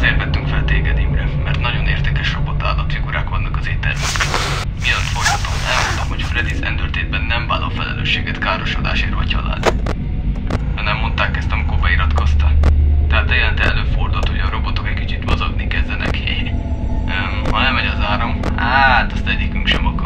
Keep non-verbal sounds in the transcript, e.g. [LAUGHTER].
azért vettünk fel téged, Imre, mert nagyon értékes robot állatfigurák vannak az éttermekben. Miatt folytatom, elmondtam, hogy Freddy's Entertainmentben nem vállal felelősséget károsodásért vagy család. De nem mondták ezt, amikor beiratkoztál. Tehát de előfordult, hogy a robotok egy kicsit mozogni kezdenek. [LAUGHS] Ha nem megy az áram, hát azt egyikünk sem akar.